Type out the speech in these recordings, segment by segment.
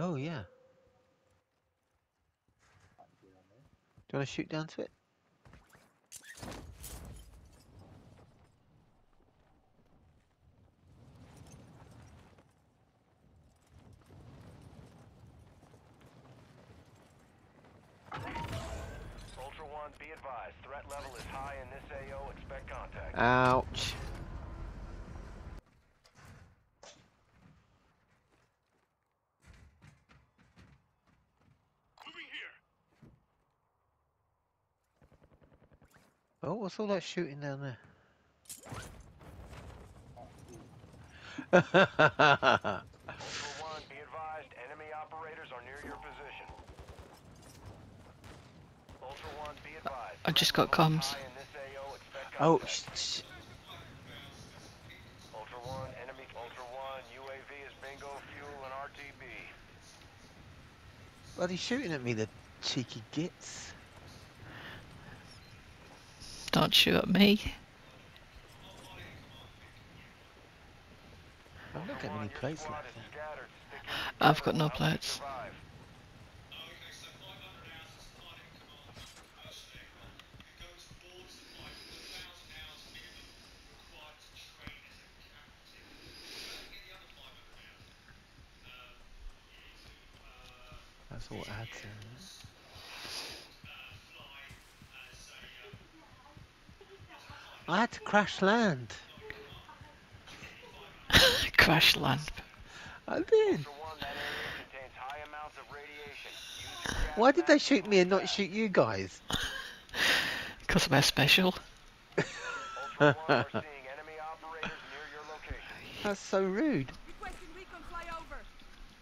Oh yeah. Do you want to shoot down to it? Ultra One, be advised. Threat level is high in this AO. Expect contact. Ouch. Oh, what's all that shooting down there? One, be advised. Enemy operators are near your position. Ultra One, be advised. I just got comms. high in this AO. Expect oh, contact. sh- sh- Ultra One, enemy. Ultra One, UAV is bingo fuel and RTB. bloody shooting at me, the cheeky gits. Don't shoot at me. Ultra got many plates left. is then. scattered. Stick I've got no plates. That's all ads in it. I had to crash land. Crash land. I did. Ultra One, that area contains high amounts of radiation. Use your gas Why did they shoot me and not shoot you guys? Because we're special. Ultra One, we're seeing enemy operators near your location. That's so rude. Requesting recon flyover.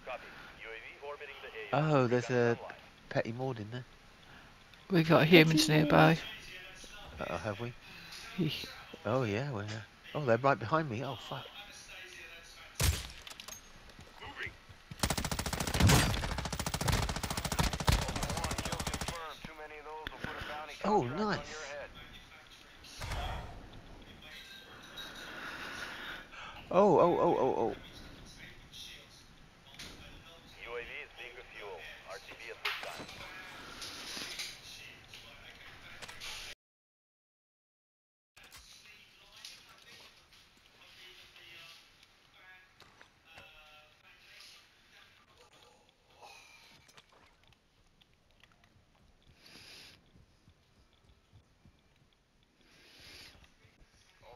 Copy. UAV orbiting the AO. Oh, there's a petty mord in there. We've got humans nearby. Oh, have we? Oh yeah, we're. Oh, they're right behind me. Oh fuck. Oh, nice. Oh, oh, oh, oh, oh. UAV is bingo fuel. RTB at this time.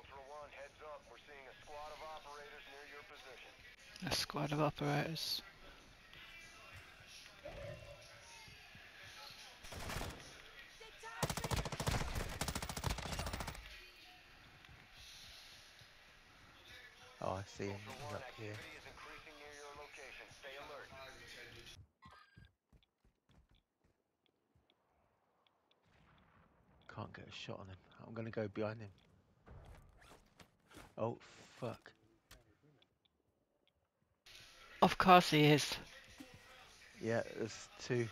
Ultra One, heads up. We're seeing a squad of operators near your position. A squad of operators. Oh, I see him. He's up here. Can't get a shot on him. I'm gonna go behind him. Oh fuck. Of course he is. Yeah, there's two.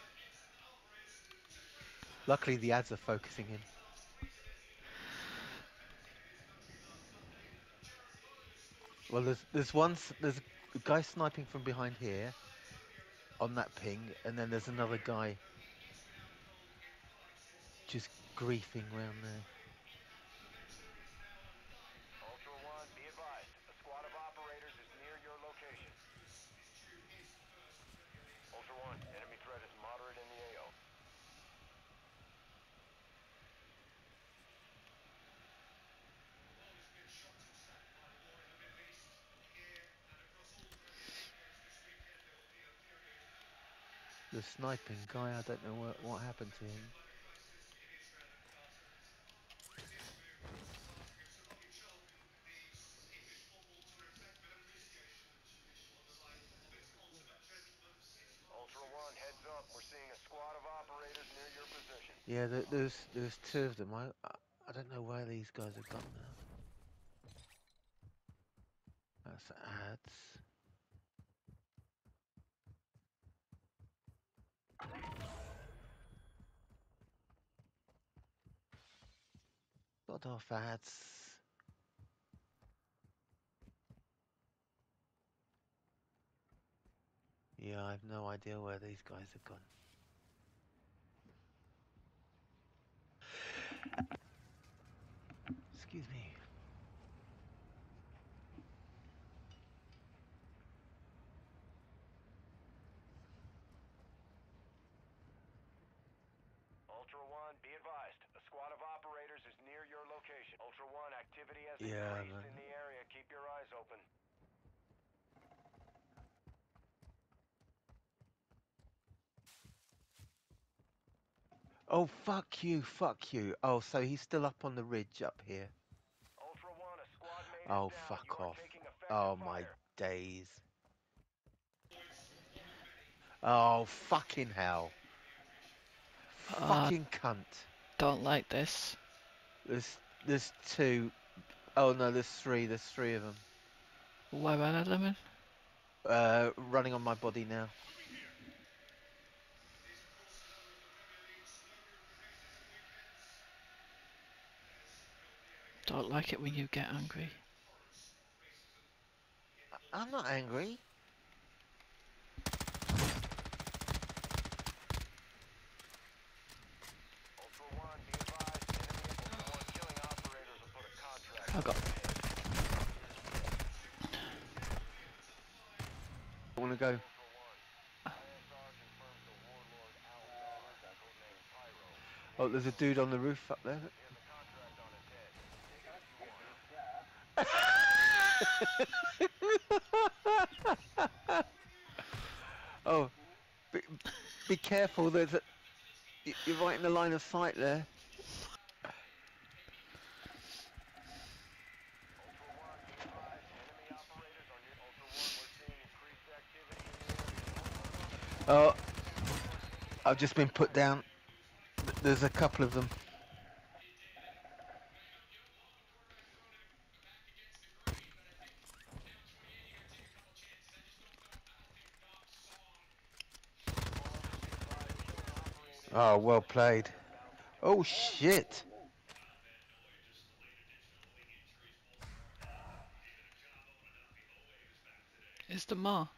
Luckily, the ads are focusing in. Well, there's there's one there's a guy sniping from behind here, on that ping, and then there's another guy just griefing round there. Ultra One, be advised. A squad of operators is near your location. Ultra One, enemy threat is moderate in the AO. The sniping guy, I don't know what what happened to him. Ultra One, heads up. We're seeing a squad of operators near your position. Yeah, there, there's there's two of them. I I- I don't know where these guys have gone now. That's ads. Got off ads. Yeah, I have no idea where these guys have gone. Excuse me. Ultra One, be advised. A squad of operators is near your location. Ultra One, activity has Yeah, increased man. in the area. Keep your eyes open. Oh, fuck you, fuck you. Oh, so he's still up on the ridge up here. Ultra One, a squad mate Oh, fuck off. taking effective Oh, my fire. days. Oh, fucking hell. Ah. Fucking cunt. Don't like this. There's, there's two. Oh, no, there's three. There's three of them. Where are they, Lemon? Uh, running on my body now. Don't like it when you get angry. I'm not angry. Ultra One, be advised. Enemy Ultra One killing operators will put a contract. I got. I want to go. Ultra One. ISR confirms the warlord Al-Nar, codename Pyro. Oh, there's a dude on the roof up there. He has a contract on his head. Take it if you want. oh, be, be careful. There's a. You're right in the line of sight there. Ultra One, be advised. Enemy operators are near Ultra One. We're seeing increased activity in the area. Oh, I've just been put down. There's a couple of them. Oh, well played. Oh shit. Is the more?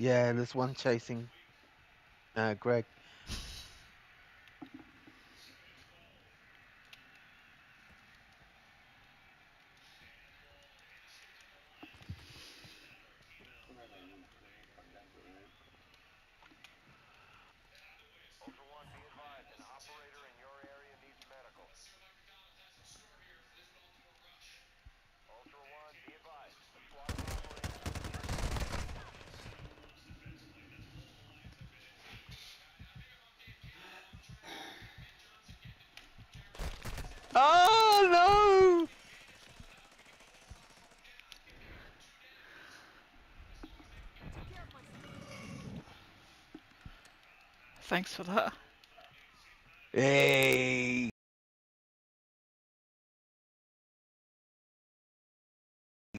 Yeah, there's one chasing uh, Greg. Ultra One, be advised. An operator in your area needs medical. Ultra One, be advised. A squad of operators. Oh no! Take care of myself. Thanks for that. Hey!